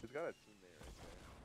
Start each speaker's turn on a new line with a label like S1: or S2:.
S1: He's got a teammate right there.